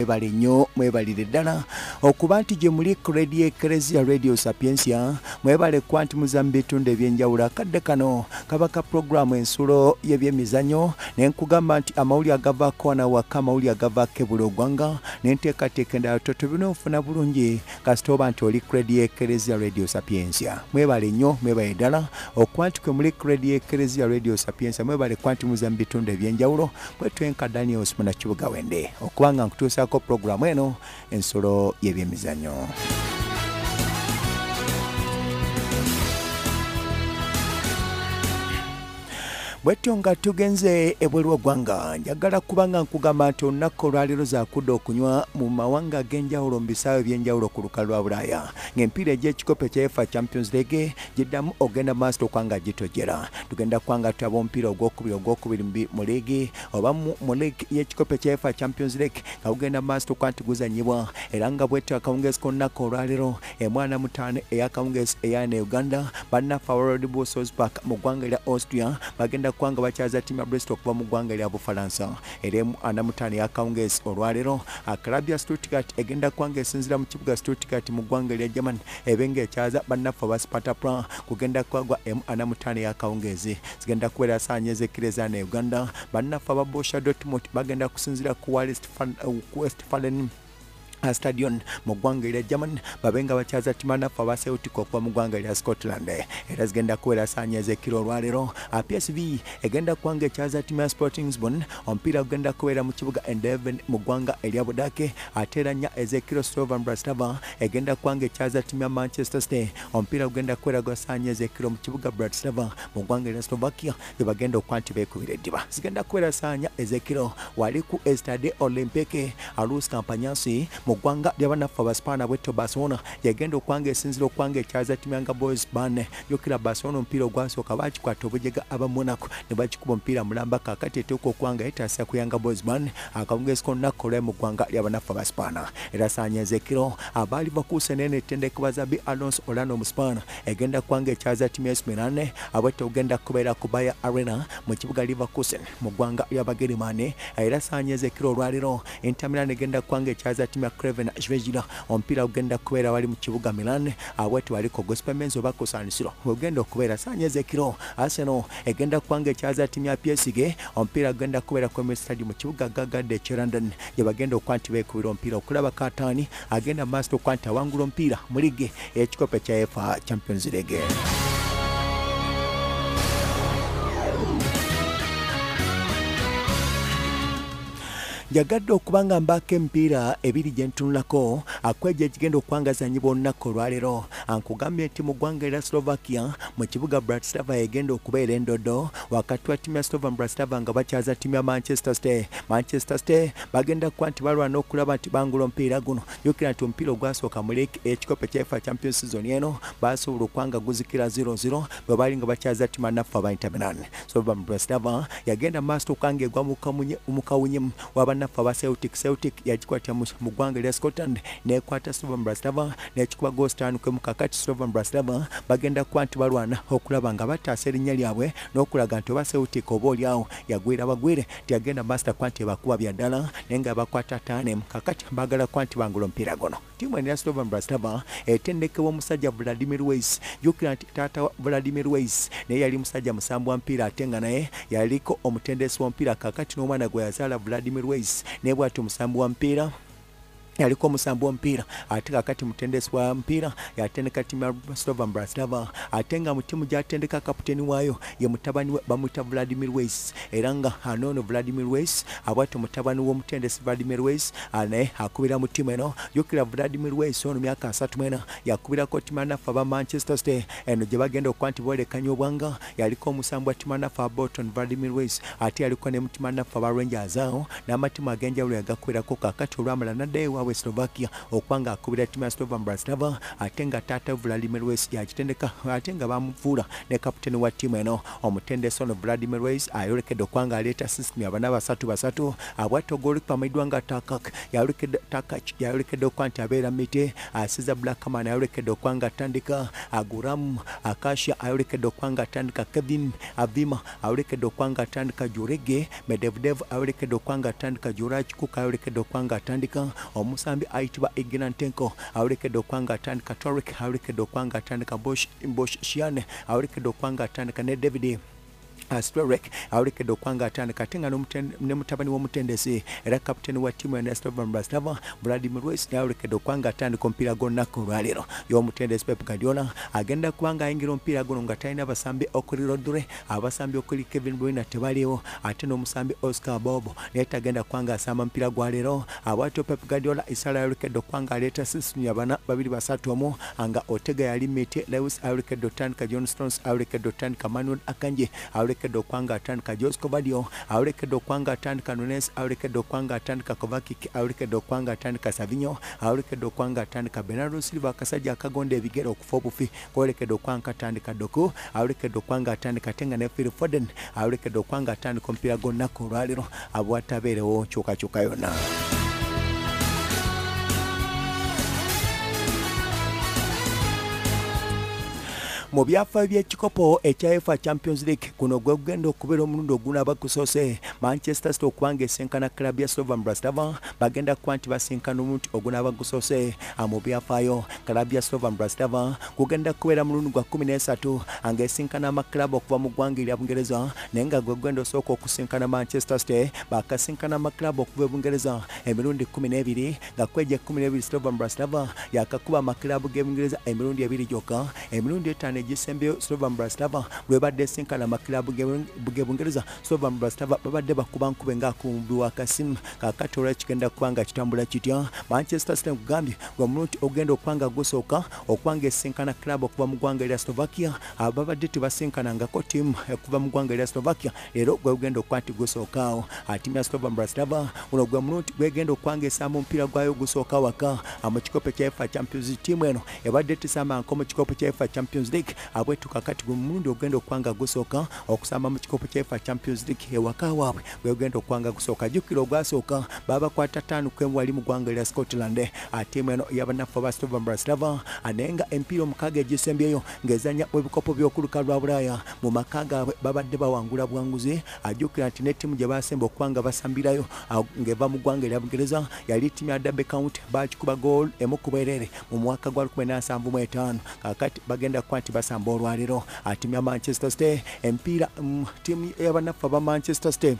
mwebale nnyo mwebalire ddala. Okuba nti gye muli ku radio ekereziya radio sapiensia mwebale kuba nti muza mu bitundu ebyenjawulo. Akadde kano kaba ka puroguramu ensulo y'ebyemizanyo ne nkugamba nti amawulire agavaako wano waka amawulire agavaako ebula ogwanga ne nteekateeka endala toto bina ofuna bulungi kasita oba nti oli ku radio ekereziya radio sapiensia. Mwebale nnyo mwebale ddala. Okuba nti kwe muli ku radio ekereziya radio sapiensia mwebale kuba nti muza mu bitundu ebyenjawulo bwetwenka daniels munakibuga wende okuba nga kako programu eno ensolo y'ebyemizannyo bwetyo nga tugenze ebweru w'eggwanga njagala kuba nga nkugamba nti olunaku olwaleero zaakudde okunywa mu mawanga ag'enjawulo mu bisaawe by'enjawulo ku lukalu lwa bulaaya. Ng'emipiira egy'ekikopo ekya efa champions league giddamu ogenda maaso tokwanga gitojera tugenda kwanga tulaba omupiira ogwokubiri ogwokubiri mu liigi oba mu liigi y'ekikopo ekya efa champions league nga gugenda maaso tokwa nti guzanyibwa era nga bwetyo akawungeezi k'olunaku olwaleero emwana mutaano ey'akawungeezi eyana uganda bannaffe awarod busos park mu ggwanga erya austria bagenda kubanga bakyaza ttiimu ya brest okuva mu ggwanga erya bufalansa. Era anamutaano yakawungeesi olwaleero ya stuttgart egenda kwanga esinzira mu kibuga stuttgart mu ggwanga erya german ebenga ekyaza bannaffe aba spataplan kugenda kwagwa emu anamutan ya kawungezi zigenda kubeera saanya kireza ne uganda. Bannaffe aba bosha dortmund bagenda kusinzira ku westfalen stadion mugwanga erya german babenga nga bakyaza timanaffe abaseutika okuva mu ggwanga erya scotland. Era zigenda kubeera saanya ezekiro olwaleero psv egenda kubanga ekyaza timu ya sportingsbon omupiira gugenda kuwera mu kibuga endeven mu ggwanga erya budake ate era nnya ezekiro slovan brastava egenda kubanga ekyaza timu ya manchester state omupiira gugenda kuwera gwa saanya ezekiro mu kibuga brastava mu ggwanga slovakia. Gyebagenda okuba nti beekubira eddiba. Zigenda kuwera saanya ezekiro wali ku estade olympique alus campanyasi mu ggwanga lyabannaffe abasipaana bwetto barcelona yagenda okwanga esinzira okwanga ekyaza timyanga boys ban yokira barcelona omupiira ogwasooka bakikwata obujega aba monaco ne bakikuba omupiira mulamba kakati etuuka okwanga yetaasa kuyanga boys ban akawungeezi kolunaku olwe mu ggwanga lyabannaffe abaspaana era saanyeza ekiro abaali bakuuse nene ettendekebwa za b alonso orlando omusipaana egenda kwanga ekyaza timu ya smirane abwetto ogenda kubeera ku baya arena mu kibuga liverkusen mu ggwanga ly'abagerimane era saanyeza ekiro olwaliro inter egenda kwanga ekyaza timu ya craven shvegila omupiira ugenda kubeera wali mu kibuga milan abwete waliko gospelmens oba kusanisiro wegenda okubeera saanyeza ekiro arsenal egenda kubanga ekyaza timu ya psg omupiira ugenda kubeera ku stadium mu kibuga gagadde ekye london. Gye bagenda okuba nti beekubira okulaba Katani agenda maaso okuba nti awangula omupiira mu cha efa champions league njagadde okuba nga mbaako emipiira ebiri gye ntunulako akweja ekigenda okwangazanyibwa olunaku olwaleero ankugambye nti mu ggwanga erya slovakia mu kibuga bratislava egenda okubeera endodo wakati wa timu ya slovan bratislava nga bakyaza timu ya manchester state manchester state bagenda kuba nti balwana okulaba nti bangula omupiira guno. Jukira nti omupiira ogwasooka mu league ekikopo kyefa champions season eno basobola okwanga guzikira 00 bwe bali nga bakyaza timu anaffe aba inter milan slovan bratislava yagenda maaso okwanga egwa mu kawunyemu waba bannaffe aba celtic. Celtic yagikwatira mu ggwanga erya scotland. Nekwata slovan bratislava nekikuba gostan ku kakati slovan bratislava. Bagenda kuba nti balwana okulaba nga bataasa erinnya lyabwe n'okulaga nti oba celtic oba oliawo yagwira bagwire tiyagenda master kwanti nti ebakuba bya ddala naye nga bakwata tane kakati bagala kwanti nti bangula omupiira guno tiimu eno ya slovan bratislava etendekebwa omusajja vladimir Weiss. Jukira nti taata vladimir Weiss. Naye yali musajja musambu wa mpiira ate nga naye. Yaliko omutendesi w'omupiira kakati n'omwana gwe yazaala vladimir Weiss. Naye bwati omusambu wa mpiira yaliko omusambu w'omupiira ate kakati mutendesi wa mpiira yatendeka timu ya slovan bratislava ate nga mu timu gyatendeka kaputeni waayo ye mutabani we bamwita vladimir weis era nga anoono vladimir weis abwati mutabani w'omutendesi vladimir weis naye akubira mu timu eno jukira vladimir weis ono myaka asatu mwena yakubirako timu anaffe aba manchester state eno gye bagenda okuba nti boolekanya obwanga yaliko omusambu wa timu anaffe aba bolton vladimir weis ate yaliko ne mutimu anaffe aba rangers. Awo n'amatimu ag'enjawulo yagakubirako kakati olwamala naddeewa we slovakia okuba nga akubira ttiimu ya slovan bratislava ate nga taata vladimir wes yakitendeka ate nga bamufuula ne kaputeni wa ttiimu eno omutendesi ono vladimir wes ayolekedde okuba nga aleeta system ya bana basatu basatu abwatta ogwolukupamaiddwa nga takak yayolekedde okuba nti abeera mite asiza blackman ayolekedde okuba nga atandika aguramu akasha ayolekedde okuba nga atandika kevin avima ayolekedde okuba nga atandika jurege medevdev ayolekedde okuba nga atandika jurachikuka ayolekedde okuba nga atandika omusambi ayitibwa iginantenko awerekedde okuba nga atandika torik awerekedde okuba nga atandika bosh shiane awerekedde okuba atandika ne david Strelek awolekedde okwanga atandika ate nga ne mutabani w'omutendesi era kaputeni wa ttiimu ya Slovan Bratislava Vladimir Wes awolekedde okwanga atandika omupiira gw'olunaku olwaleero y'omutendesi Pep Guardiola agenda kubanga ayingira omupiira guno nga talina basambi okuli Rodre abasambi okuli Kevin Bruyne tebaliwo ate n'omusambi Oscar Bobo. Naye tagenda kubanga asamba omupiira gwa leero abwatyo Pep Guardiola isala ayolekedde okwanga aleeta sisimu ya bana babiri basatu omu nga Otega yali mite Lewis ayolekedde otandika John Stones ayolekedde otandika Manuel Akanji awolekedde okwanga atandika josco badio kwanga okwanga atandika nunes awolekedde okwanga atandika kovakik awolekedde okwanga atandika savinyo awolekedde okwanga atandika benardo silva akasajja akagonda ebigere okufa obufi kolekedde okwanga atandika doku awolekedde okwanga atandika tenga ne phil foden awolekedde okwanga atandika omupiira gwonnaku olwaleero abwatabeerewo kyukakyuka yonna mu byafaayo by'ekikopo ekya efa champions league guno gwe gugenda okubeera omulundi ogunaaba gusoose manchester city okubanga esenkana club ya slovan bratislava bagenda kuba nti basinkana omulundi ogunaaba gusoose mu byafaayo club ya slovan bratislava gugenda kubeera mulundi gwa 13 nga esinkana amakulabu okuva mu ggwanga erya bungereza naye nga gwe gugenda osooka okusinkana manchester city bakasinkana amakulabu okuva e bungereza. Emirundi 12 nga kweja 12 slovan bratislava yakakuba amakulabu g'ebungereza emirundi ebiri gyokka. Emirundi etaano egisembeyo slovan bratislava lwebadde esinkana amakirabu g'ebungereza slovan bratislava babadde bakuba nkube ngaakumbibwa akasimu kakati olwa kigenda kuba nga kitambula kitya manchester city kugambye gwe mulundi ogenda okubanga gusooka okubanga esinkana kirabu okuva mu ggwanga erya slovakia babadde tebasinkanangako tiimu okuva mu ggwanga erya slovakia leero gwe gugenda okuba nti gusookaawo tiimu ya slovan bratislava guno gwe mulundi gwegenda okubanga esamba omupiira gwayo gusooka waka mu kikopo kya efa champions league tiimu eno ebadde tisambanko mu kikopo kya efa champions league abwetu tukakati gwe mulundi ogenda okwanga gusooka okusamba mu kikopo kyefa champions league ewaka waabwe gwegenda okwanga gusooka jjukira ogwasooka babakwata ttaano kwemu wali mu ggwanga erya scotland. Atiimu eno yabanafu aba slovan bratislava naye nga empiira egisembyeyo ng'ezanya mu bikopo by'okuluka lwa bulaaya. Mu maka gaabwe babadde bawangula bwanguzi. Ajjukira nti n'ettiimu gye basemba okuba nga basambirayo ng'eva mu ggwanga erya bungereza yali ttiimu ya dabe count bakikuba goal emu ku mu mwaka gwa 1975 kakati bagenda kuba nti basamba olwaleero atimu ya manchester city empiira ttiimu y'abanafu aba manchester city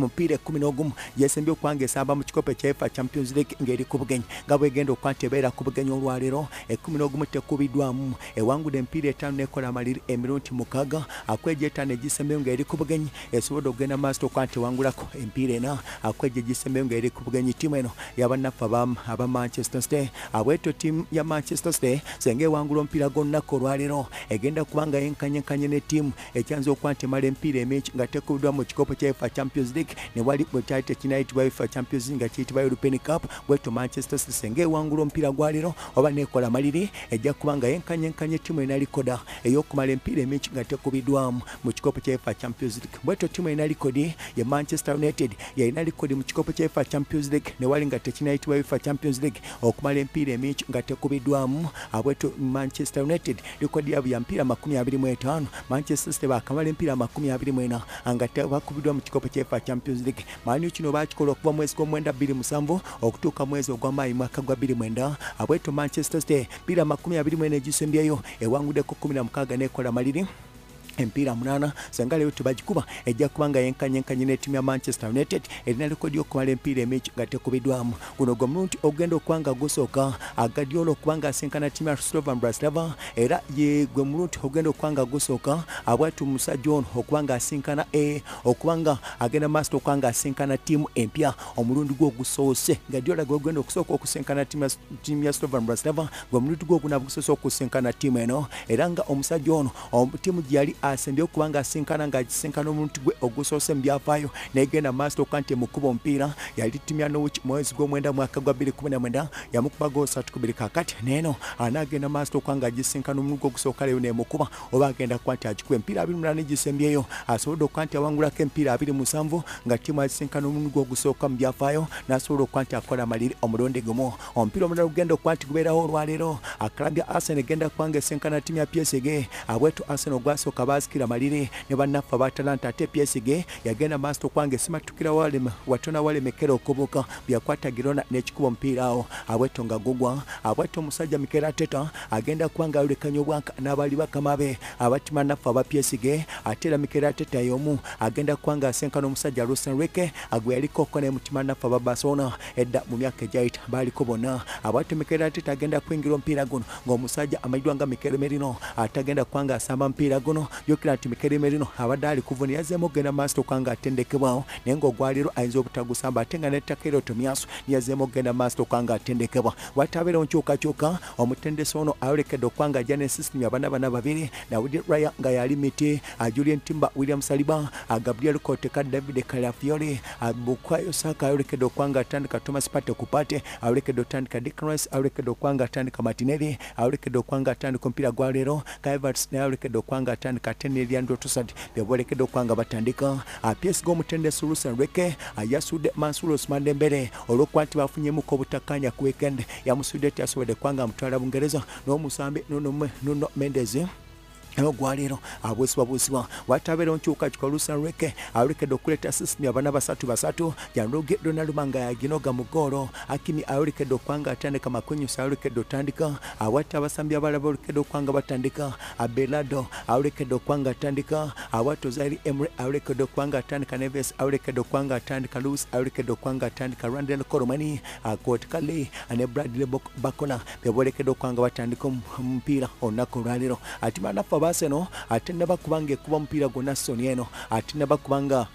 mupiira ekumi n'ogumu yesembye okwanga esamba mu kikopo ekyefa champions league ng'eri ku bugenyi. Nga bwegenda okuba nti ebeera ku bugenyi olwaleero ekumi n'ogumu tekubiddwamu ewangudde emipiira etaano nekola amaliri emirundi mukaaga akweja etaano egisembyeyo ng'eri ku bugenyi. Esobodde okugenda maaso okuba nti ewangulako empiira ena akweja egisembyeyo ng'eri ku bugenyi. Ttiimu eno yabannaffe aba manchester city. Abwetyo ttiimu ya manchester city senga ewangula omupiira gw'olunaku olwaleero egenda kuba nga yenkanyenkanye ne ttiimu ekyanza okuba nti emala emipiira emingi nga tekubiddwa mu kikopo kyefa champions league ne wali bwe kyali tekinayitibwa uefa champions league nga kiyitibwa european cup bwetyo manchester city senga ewangula omupiira gwa leero oba nekola maliri ejja kuba nga yenkanyenkanye ttiimu erina likoda ey'okumala empiira emingi nga tekubiddwamu mu kikopo kya uefa champions league. Bwetyo ttiimu erina likodi ye manchester united yalina likodi mu kikopo kya uefa champions league ne wali nga tekinayitibwa uefa champions league okumala empiira emingi nga tekubiddwamu abwetyo manchester united likodi yabwe ya mpiira makumi abiri mu etaano manchester city baakamala empiira makumi abiri mu ena nga tebakubiddwa mu kikopo kya uefa champions league. Manyu kino bakikola okuva mwezi gw'omwenda 27 okutuuka mwezi ogwamaayi mwaka gwa 29 abweto manchester city mpira 24 egisembyeyo ewanguddeko 16 nekola maliri empiira munana senga leero tebagikuba ejja kuba nga yenkanyenkanye n'ettiimu ya manchester united erina likodi okumala empiira emingi nga tekubiddwamu guno gwe mulundi ogenda okuba nga gusooka agadiola okuba nga asinkana ttiimu ya slovan bratislava era ye gwe mulundi ogenda okuba nga gusooka abwatu musajja ono okuba nga asinkana e okuba nga agenda maaso okuba nga asinkana ttiimu empya omulundi gwe ogusoose gadiola gwe ogenda okusooka okusinkana ttiimu ya slovan bratislava gwe mulundi gwe ogunaba gusoose okusinkana ttiimu eno era nga omusajja ono ttiimu gye yali asembye okuba nga asinkana ng'agisinkana omuntu gwe ogusoose mu byafaayo negenda maaso okuba nti emukuba omupiira yali ttimu ya norwich mwezi gw'omwenda mwaka gwa 2019 yamukuba gol 3 ku 2 kakati neeno anaagenda maaso okuba nga agisinkana omulundi gwe ogusooka leero nemukuba oba agenda kuba nti agikuba empiira 28 negisembyeyo asobodde okuba nti awangulako empiira 27 nga ttimu agisinkana omulundi gwe ogusooka mu byafaayo n'asobola okuba nti akola maliri omulundi gumu. Omupiira omulala gugenda okuba nti gubeerawo olwaleero akalabu ya arsenal egenda kuba nga esinkana ttimu ya psg abwetu arsenal gwasooka baazikira maliri ne bannaffe abatalanta ate psg yagenda maaso okuba nga esimatukira watona walemekera okubuka byakwata girona n'ekikuba omupiira awo. Abweto nga gugwa abweto omusajja mikera teta agenda kuba nga alekanya obwanka n'abaali bakama be abatima naffe aba psg ate era mikera teta y'omu agenda kuba nga asenkana omusajja lusenreke agwe yaliko okko ne mutima naffe aba basona edda mu myaka egyayita baaliko bonna. Abweto mikera teta agenda kwingira omupiira guno ng'omusajja amanyiddwa nga mikere merino atagenda kuba asamba mupiira guno jokera nti mikere merino abadde ali kuvuna yazzeemu okugenda maaso okuba nga atendekebwawo naye ng'ogwaliro ayinza obutagusamba ate nga nettaka ero tomyaso niyazzeemu okugenda maaso okuba nga atendekebwa watabeerewo nkyukakyuka omutendesi ono ayolekedde okuba nga ajja ne sisitimu abaana bana babiri dawudi raya nga yali miti julien timba william saliba gabriel koteka david kalafiori bukwayo saka ayolekedde okuba nga atandika thomas pate kupate ayolekedde otandika dicras ayolekedde okuba nga atandika matineri ayolekedde okuba nga atandika omupiira gwa leero kaivats naye ayolekedde okuba nga atandika tene lyandro tusad bebolekedde okuba nga batandika psg omutendesi lusen reke yasudde mansur osman dembere olwokuba nti bafunyemuko obutakkaanya ku weekend. Yamusudde tiyasobodde kuba nga amutwala bungereza n'omusambi nuno mendezi naye ogwaleero abwesibwabwesibwa ah, watabeera onkyukakyuka oluusi naluleke ayolekedde ah, okuleeta sisitimu abaana basatu basatu janroge donald manga ya ginoga mugoro akimi aureke ah, dokwanga atane kama makunyusi saureke dotandika awata abasambi abalala aureke dokwanga batandika abelado aureke dokwanga atandika awato ozairi emre aureke dokwanga atandika neves aureke dokwanga atandika louis aureke dokwanga atandika randel koromani akotkale ane bradle bakona bebolekede okwanga batandika mpira onako ralero atimana banafu abaseno ate nabakubanga ekuba omupiira gwonna soni eno. Ate nabakubanga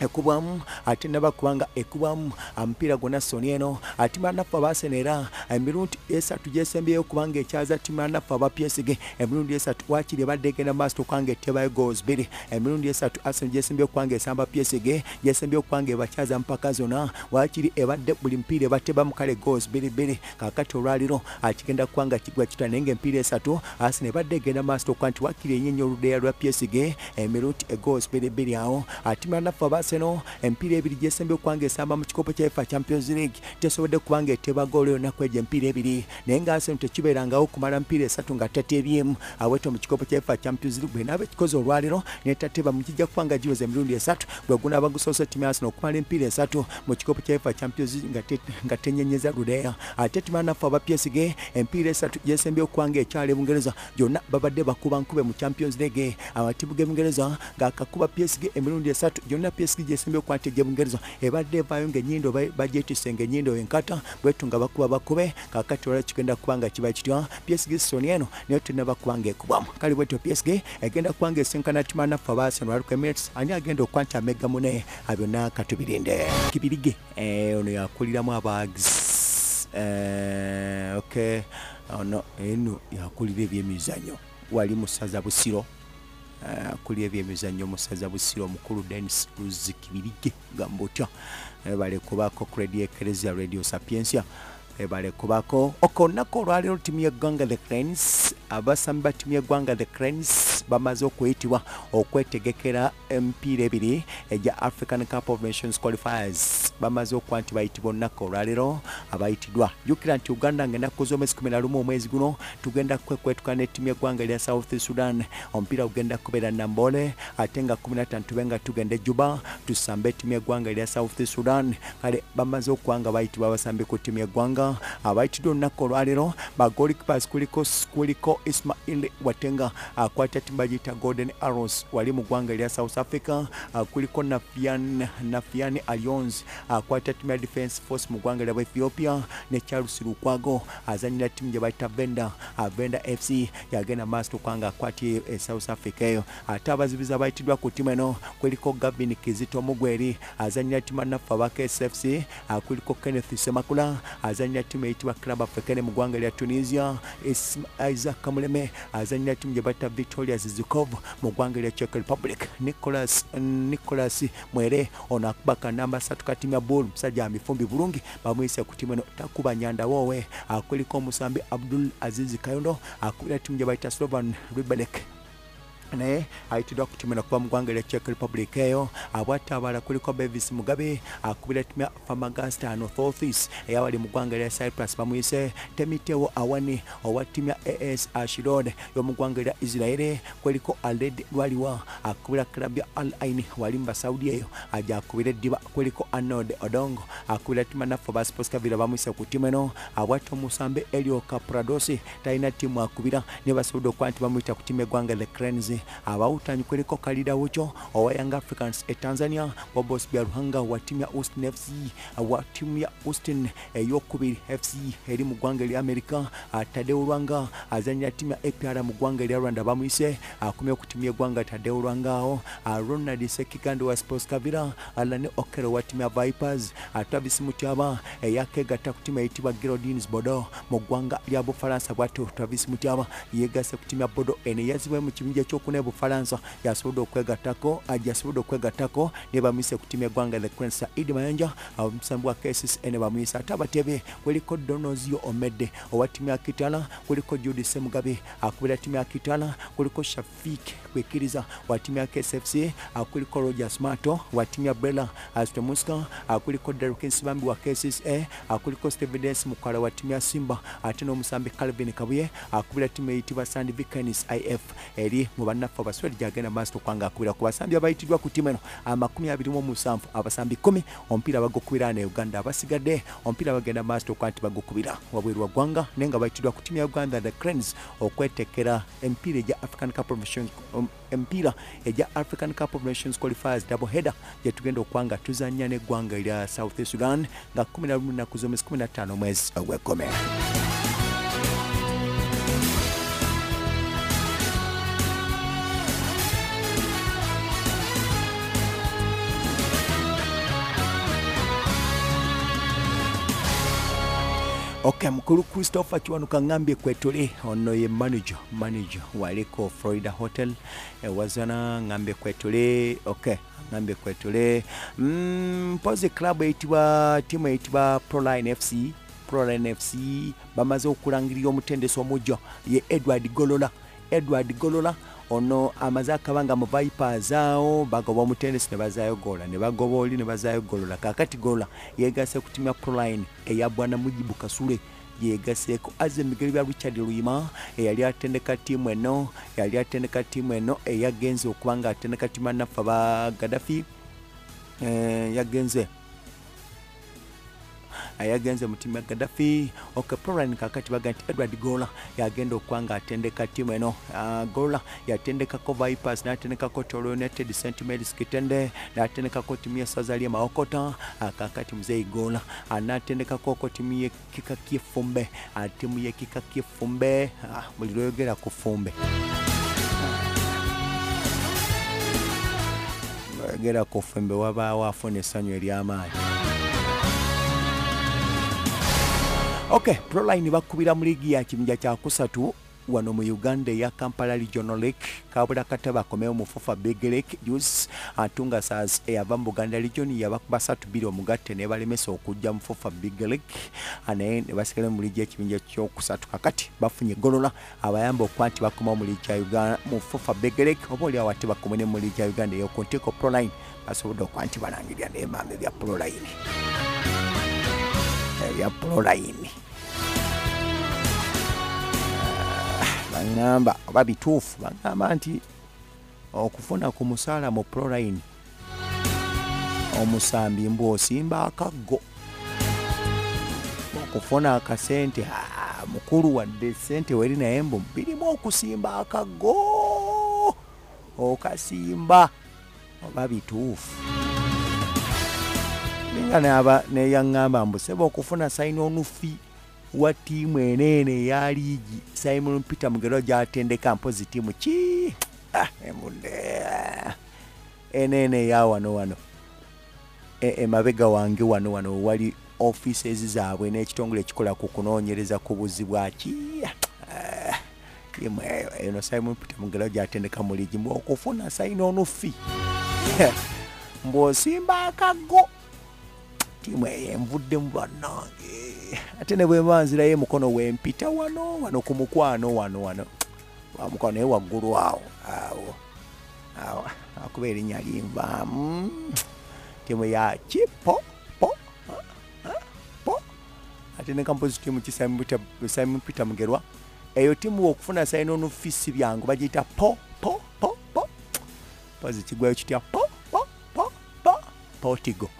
ekubwamu ate nabakubanga ekubwamu omupiira gwonna soni eno ate banaffe abaasene era emirundi esatu gyesembyeyo kubanga ekyaza timu banaffe aba psg emirundi esatu wakiri ebadde egenda maaso okubanga etebayo goals bbiri emirundi esatu arsenal gyesembyeyo okubanga esamba psg gyesembyeyo okubanga ebakyaza mpaka zona wakiri ebadde buli mupiira ebatebamu kale goals bbiri bbiri kakati olwaliro akigenda kubanga kigwa kitwa naye ngaemipiira esatu arsenal ebadde egenda maaso okuba nti wakiri enyenya oludeya lwa psg emirundi egoals bbiri bbiri awo ate banaffe aba Arsenal empiira ebiri gyesembye okubanga esamba mu kikopo kya FA Champions League. Tesobodde kubanga eteba goolo yonaku egyo empiira ebiri. Naye nga Arsenal tekibeerangawo kumala mpiira esatu nga tateebyemu awete mu kikopo kya FA Champions League bwenaaba ekikoze olwaliro netateba mukijja kubanga giweza emirundi esatu gwe gunaaba gusoose ttimu Arsenal okumala empiira esatu mu kikopo kya FA Champions League nga te- nga tenyenyeza ludeya. Ate ttimu yanaffe aba PSG empiira esatu gyesembye okubanga ekyala e Bungereza. Gyonna babadde bakuba nkube mu Champions League. Amatibu g'e Bungereza ng'akakuba PSG emirundi esatu gyonna PSG gyesembye okuba nti egy'e Bungereza ebadde evaayo ng'ennyindo ba- bagyetise ng'ennyindo enkata bwetu nga bakuba bakube kakati olwa kigenda kubanga kiba kitya PSG soni eno naye tenaba kubanga ekubwamu. Kale bwetyo PSG egenda kubanga esinkana ttimu yanaffe aba Arsenal Luka Emirates ani agenda okuba nti amegga mune? Byonna katubirinde kibirige eh, ono yakuliramu abags. Eh, okay. Ono eno yakulira ebyemizanyo wali musaza busiro. eh, akulira ebyemizanyo musaza busiro omukulu denis luzikibirige gamba otya ebale kubako kredi ekeresia radio sapiensia ebale kubako. Okonaku olwaleero ttiimu y'eggwanga the cranes abasambi ba ttiimu y'eggwanga the cranes bamaze okuyitibwa okwetegekera emipiira ebiri egya african cup of nations qualifiers. Bamaze okuba nti bayitibwa olunaku olwaleero abayitiddwa jjukira nti uganda nga ennaku z'omwezi 11 omwezi guno tugenda kwekwetuka n'ettiimu y'eggwanga erya south sudan. Omupiira gugenda kubeera nambole ate nga 15 tube nga tugenda ejjuba tusambe ettiimu y'eggwanga erya south sudan. Kale bamaze okuba nga bayitibwa abasambi ku ttiimu y'eggwanga abayitiddwa olunaku olwaleero bagolikipas kuliko kuliko ismail watenga ttiimu bagiyita golden arrows wali mu ggwanga erya south africa kuliko nafian nafian alions ttiimu ya defense force mu ggwanga erya ethiopia ne charles lukwago azanyira ttiimu gye bayita venda venda fc yagenda maaso kwanga akwatye e south africa eyo. Ate abazibizi abayitiddwa ku ttiimu eno kuliko gavin kizito mugweri azanyira ttiimu anaffe aba ksfc kuliko kenneth semakula azanyira azanyira ttiimu eyitibwa club africaine mu ggwanga lya tunisia isaac kamuleme. Azanyira ttiimu gye victoria zizikov mu ggwanga lya czech republic nicolas, nicolas mwere ono akuba kanamba satu ka ya bol musajja amifumbi bulungi bamuyise ku ttiimu eno takuba nyandawoowe akuliko omusambi abdul aziz kayondo. Akubira timu gye slovan ribelek naye ayitiddwa ku timu eno kuba mu ggwanga lya czech republic eyo. Abwatta abalala kuliko bevis mugabe akubira timu ya famagasta northofis eyawali mu ggwanga lya cyprus bamuyise. Temitewo awani owa timu ya as ashirod y'omu ggwanga lya israeli kweliko aled lwaliwa akubira klabu ya al ain wali mu basaudi eyo. Aja akubira eddiba kweliko anod odongo. Akubira timu nafo basporskavira bamuyise ku timu eno. Abwatta omusambe elio capradosi talina timu akubira. Ne basobodde okuba nti bamuyita ku timu eggwanga the cranes abawutanyi kuliko kalida wucho owa young africans e tanzania bobos bya ruhanga wa timu ya austin fc wa timu ya austin eyokubiri fc eri mu ggwanga erya america tadeo lwanga azanyira timu ya apr mu ggwanga erya rwanda bamwise akumye ku timu y'eggwanga tadeo lwanga awo ronald sekigande wa sports kavira alane okero wa timu ya vipers travis mutyaba eyakegatta ku timu eyitibwa girodins bodo mu ggwanga lya bufalansa bwatyo travis mutyaba yegase ku timu ya bodo eno eyazibwe mu kibinja ekyokuna bufalansa yasobodde okwegattako yasobodde okwegattako ne bamuyise ku timu eggwanga the cranes saidi mayanja omusambi wa kcc ne bamuyisa ate abatebe kuliko donozio omedde owa timu ya kitala kuliko judi semugabe akubira timu ya kitala kuliko shafik kwekiriza wa timu ya ksfc kuliko roger smarto wa timu ya brela astemuska kuliko derekin sibambi wa kcca kuliko Dennis mukwala wa timu ya simba ate n'omusambi calvin kabuye akubira timu eyitibwa sand Vikings if eri mu bannaffe abaswere gyagenda maaso okwanga akubira ku basambi abayitiddwa ku timu eno amakumi abiri mu musanvu abasambi kumi omupiira bagukubira ne uganda. Abasigadde omupiira bagenda maaso okwa nti bagukubira. Wabweru wa ggwanga naye nga bayitiddwa ku timu ya uganda the cranes okwetekera emipiira egya african cup of um, eja african cup of nations qualifiers double header. Gyetugenda okwanga tuzanya n'eggwanga erya south sudan nga 11 nnaku z'omwezi 15 mwezi ogwekome ok mukulu christopher kiwanuka ngambye kwetuli ono ye manager manager waliko florida hotel. Ewazana ngambye kwetuli ok ngambye kwetuli mpozi mm, club eyitibwa timu eyitibwa proline fc proline fc bamaze okulangirira omutendesi omujjo ye edward golola. Edward golola ono amaze akabanga mu vipers awo bagoba omutendesi ne bazaayo gola ne bagoba oli ne bazaayo golola kakati golola yegase ku timu ya proline eya bwana mujibu kasule yegaseeko aze migeri bya richard luyima eyali atendeka tiimu eno yali atendeka tiimu eno eyagenze okuba nga atendeka tiimu anaffe aba gadafi eh, yagenze yagenze mu tiimu ya gadafi ok proline kakati baga nti edward gola yagenda okuba nga atendeka tiimu eno. Uh, gola yatendekako vipers natendekako tolo united st mary's kitende natendekako tiimu yesaza lye maokota uh, kakati muzeyi gola. Uh, natendekakoko tiimu yekika kyefumbe tiimu yekika kyefumbe buli lwoyogera ku fumbe. Lwoyogera ku fumbe wabaawo afuna essanyu ery'amaanyi ok proline bakubira mu liigi ya kibinja kyakusatu wano mu uganda eya kampala regional lake. Kabula kataba akomewo mu fufa big lake juice atunga sas eyava mu buganda region yabakuba satu biri omugatte ne balemesa okujja mu fufa big lake. Naye ne basigala mu liigi ekibinja kyokusatu kakati bafunye golola abayamba okuba nti bakomawo mu liigi mu fufa big lake oba oliawo ate bakomwe ne mu liigi ya uganda eyokuntiko proline basobodde okuba nti balangirira n'emambe bya proline ebya proline baŋŋamba oba bituufu baŋŋamba nti okufuna ku musaala mu proline omusambi mbu osimba akaggo okufuna akasente mukulu wadde sente weri naye mbu birimu okusimba akaggo okasimba oba bituufu ninga neyaŋŋamba mbu seba okufuna sainonufi wa tiimu eneene eya liigi. Simon peter mugero gyatendeka mpozi tiimu. Ki emunde eneene eya wano wano. Emabega wange wano wano wali offices zaabwe n'ekitongole ekikola ku kunoonyereza ku buzzi bwaki imweyo eno simon peter mugero gyatendeka mu ligi mbw okufuna sayina onufi mbw'osimba akago tiimu eyo envuddemu bannange. Ate ne bwe banzirayo emukono wempita wano wano ku mukwano wano wano. Wamukono naye waggulu awo awo awo akuba erinnya linvaamu tiimu ya kipo po po ate ne kampozi tiimu ki simon peter mugerwa. Eyo tiimu okufuna sayina onufisi byangu bagiyita po po po po. Pozi kigwayo kitya po po po po. Potigo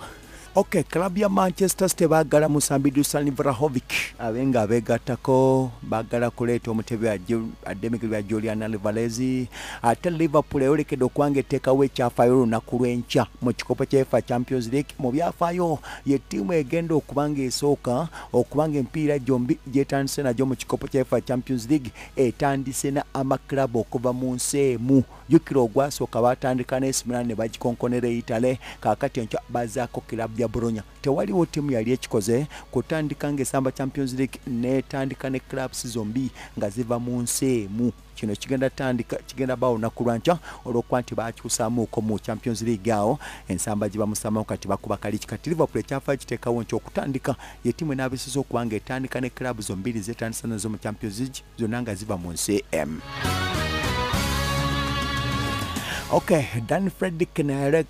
ok klabu ya manchester city baagala musambi dusan vrahovic. Abe nga abeegattako baagala kuleeta omutebe addemikiro bya julian alvarez. Ate liverpool eyolekedde okubanga etteekawo ekyafaayo olunaku lw'enkya mu kikopo kyefa champions league. Mu byafaayo ye ttiimu egenda okubanga esooka okubanga empiira gyombi gyetandise nagyo mu kikopo kyefa champions league etandise na amaklabu okuva mu nsi emu jjukira ogwasooka batandika nesimira ne bagikonkonera eitale kaakati enkya bazaako kilabu ya buronya tewaliwo ttiimu yali ekikoze kutandika ngaesamba champions league netandika ne clubs zombi nga ziva mu nsi emu kino kigenda tandika kigenda bawo olunaku lwankya olwokuba nti bakyusaamuuko mu champions league awo. Ensamba gye bamusamamu kati bakuba kaliki kati liverpool ekyafaayo kiteekawo nti okutandika ye ttiimu enaabisiza okuba nga etandika ne club zombiri zetandisa nazo mu champions league zonna nga ziva mu nsi emu ok dan fredrick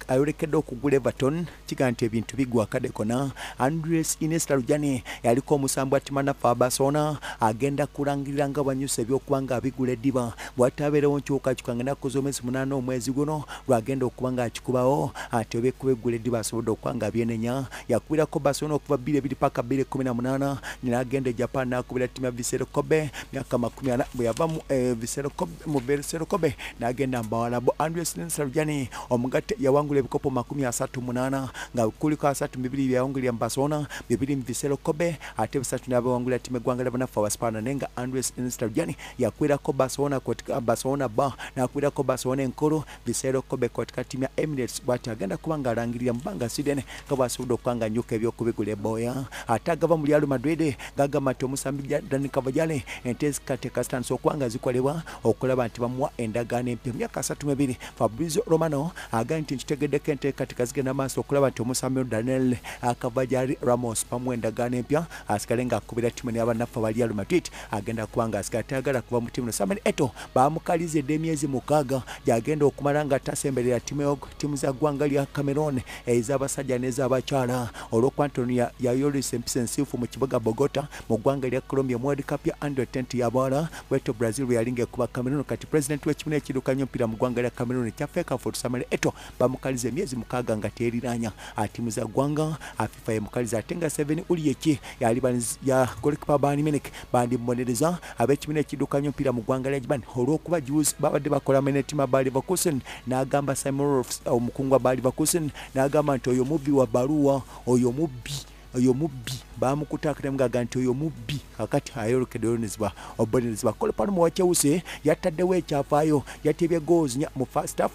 ayolekedde okugula everton. Kiga nti ebintu bigwa kadekona andres inesta lujane yaliko omusambu atimanafu abasona agenda kulangirira nga banyusa ebyokuba nga abigula eddiba bwatabeerewo nkyukakyuka nga enaku z'omwezi munaana omwezi guno lwagenda okuba nga akikubawo ati oba ekuba eggula eddiba asobodde okuba nga abyenenya yakubirako basona okuva 22 paka 218 nenagenda e japan nakubira ttimu ya visero kobe. Myaka 40 bwe yava mu visero kobe nagenda mbawalabo andres Sarujani omugatte yawangula ebikopo makumi asatu munana nga kuliko asatu bibiri byawangulira mu Barcelona bibiri mu Vissel Kobe ate bisatu nabawangulira timu eggwanga ly'abanafu abaspaana naye nga Andres Sarujani yakwirako Barcelona kotika Barcelona ba nakwirako Barcelona enkulu Visero Kobe kotika timu ya Emirates bwati agenda kuba nga alangirira mu bbanga Sweden nga bwasobodde okuba nga nyuka ebyokubigula eboya ate agava mu Real Madrid gaga nti omusambi Dani Carvajal ente zikateeka zitandise okuba nga zikolebwa okulaba nti bamuwa endagaano empya mu myaka asatu mu ebiri fabrizio romano agambye nti nkitegeddeko enteekateeka zigenda maaso okulaba nti omusamiro daniel akavajari ramos bamuwa endagaano empya asigale ng'akubira ttiimu n'abannaffe aba real madrid agenda kuba nga asigala tayagala kuva mu ttiimu samuel eto bamukalizidde emyezi mukaaga gyagenda okumala nga tasemberera ttiimu za ggwanga lya cameron ez'abasajja n'ez'abakyala olwokuba nti yayolesa empisa ensiifu mu kibuga bogota mu ggwanga lya colombia mu world cup ya under 20 yabawala bweto brazil bwe yali ekuba cameron kati pulezidenti w'ekibiina ekiddukanyo omupiira mu ggwanga lya cameron kyafeeka fort samuel eto bamukaliza emyezi mukaaga nga teeriranya atiimu za ggwanga afifa yemukaliza ate nga 7 uliyeki yali ya golekipa bani menek bandimubonereza ab'ekibiina ekidukanya omupiira mu ggwanga lya japan. Olw'okuba juzi babadde bakola netima ba leverkusen n'agamba simon rolfs omukungu wa ba leverkusen n'agamba nti oyo mubbi wa baluwa oyo mubbi oyo mubbi bamukutakiramugaga nti oyo mubbi kakati ayolekedde olonezebwa obonerezebwa kolepano muwakyewuse yattaddewo ekyafaayo yatebye goals nya mu first half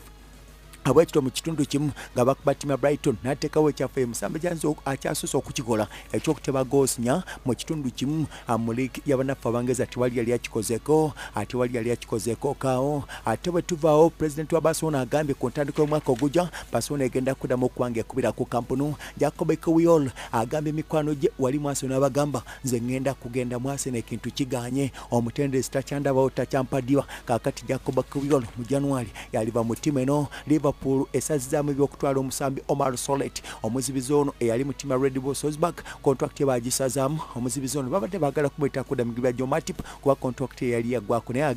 abwekito mu kitundu kimu nga ya brighton nateekawo ekyafaayo musambe gyanze akyasusa okukikola ekyokuteba goosinya mu kitundu kimu. Mu liigi y'abanafu abangeza tewali yali akikozeko ate wali yali akikozeeko kaawo ate bwe tuvaawo pulezidenti wa barcelona agambye ku ntandikwa y'omwaka ogujja barcelona egenda kuddamu okuwanga ekubira ku kampunu jacob ekewiol agambye emikwano gye wali mu arsenal abagamba nze ŋŋenda kugenda mu arsenal ekintu kiganye. Omutendesi takyandabawo takyampadiwa kakati jacob ekewiol mu january yaliva mu ttimu eno liverpool esazizaamu ebyokutwala omusambi omar solet omuzibizi ono eyali mu ttimu ya red bull salzburg kontrakiti bagisazaamu omuzibizi ono babadde baagala kumweta kudamigibwa jo matip kuba kontrakiti eyali yaggwako naye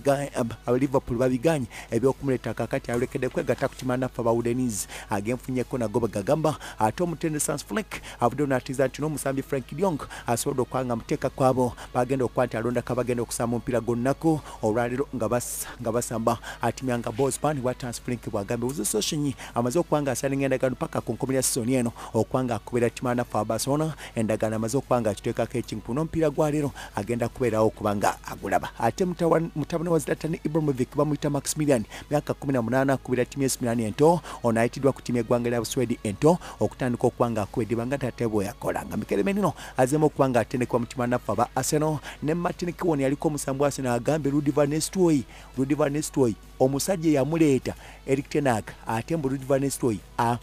liverpool babiganye ebyokumuleeta kakati alekedde kwegatta ku ttimu anaffe abawudenis agenfunyeko nago bagagamba ate omutende sans frank avuddeyo naatiza nti n'omusambi frank diong asobodde okuba nga muteeka kwabo. Bagenda okuba nti alondako abagenda okusamba omupiira gonnaku olwaleero nga basamba atimyanga bospan wa trans frank bwagambye buziso sosonyi amaze okuba nga asaninga endagaano paka ku nkomerera sisoni eno okuba nga akubira timana fabasona endagaano amaze okuba nga akiteekako ekinkupu n'omupiira gwa leero agenda kubeerawo okuba nga agulaba. Ate mutabani wa zlatan ibrahimovic bamuyita maximilian myaka 18 akubira timu yesimilan ento ono ayitiddwa ku timu eggwanga lya buswedi ento okutandika okuba nga akubidibwa nga tate bwe yakola. Nga mikeremenino azemu okuba nga atendekebwa mu timu anaffe aba arsenal ne martin kiwon yaliko omusambu arsenal agambye rudiva nestoy. Rudiva nestoy omusajja eyamuleeta eric tenag ate mbu rudiva nestoy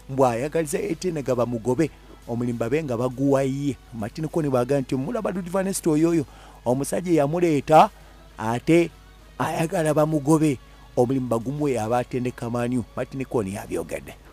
mbw ayagaliza etenaga bamugobe. Omulimu babe nga baguwaye martin kiwon bwaga nti mulaba rudiva nestoy oyo. Omusajja eyamuleeta ate ayagala bamugobe. Omulimu bagumuwe aba atendeka manyu martin kiwon yabyogedde